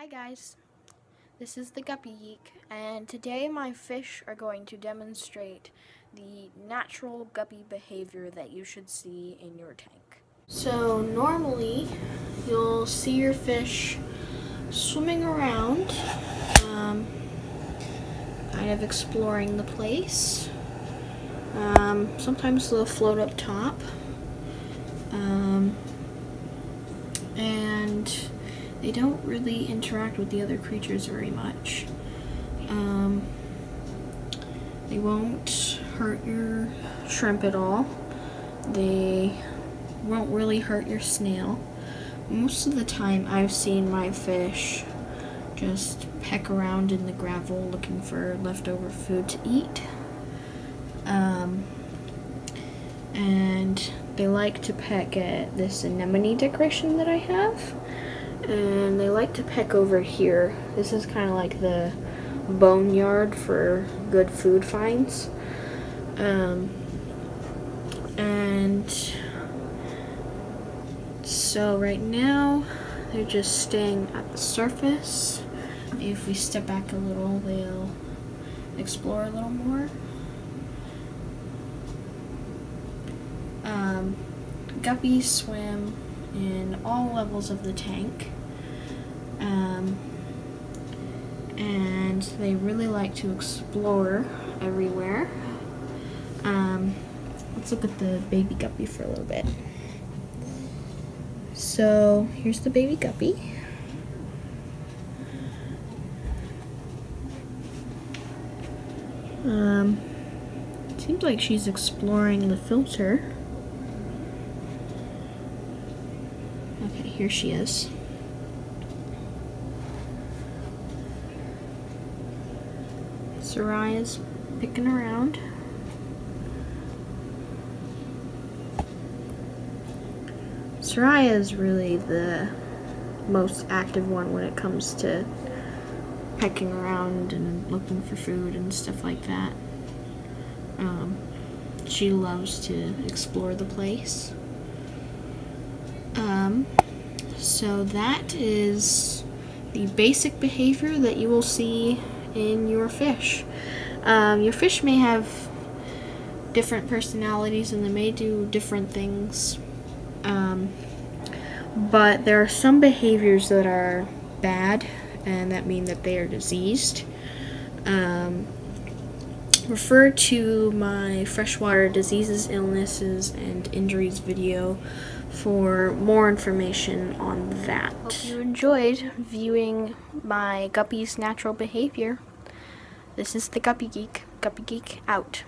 Hi guys, this is the Guppy Geek, and today my fish are going to demonstrate the natural guppy behavior that you should see in your tank. So normally, you'll see your fish swimming around, um, kind of exploring the place. Um, sometimes they'll float up top. Um, and they don't really interact with the other creatures very much. Um, they won't hurt your shrimp at all. They won't really hurt your snail. Most of the time I've seen my fish just peck around in the gravel looking for leftover food to eat. Um, and they like to peck at this anemone decoration that I have and they like to peck over here. This is kind of like the boneyard for good food finds. Um, and so right now they're just staying at the surface. If we step back a little, they'll explore a little more. Um, guppies swim in all levels of the tank. Um, and they really like to explore everywhere. Um, let's look at the baby guppy for a little bit. So here's the baby guppy. Um, seems like she's exploring the filter. Okay, here she is. Sariah's picking around. Soraya is really the most active one when it comes to pecking around and looking for food and stuff like that. Um, she loves to explore the place. Um, so that is the basic behavior that you will see in your fish. Um, your fish may have different personalities and they may do different things. Um, but there are some behaviors that are bad and that mean that they are diseased. Um, refer to my freshwater diseases, illnesses, and injuries video for more information on that. Hope you enjoyed viewing my guppy's natural behavior. This is the Guppy Geek. Guppy Geek out.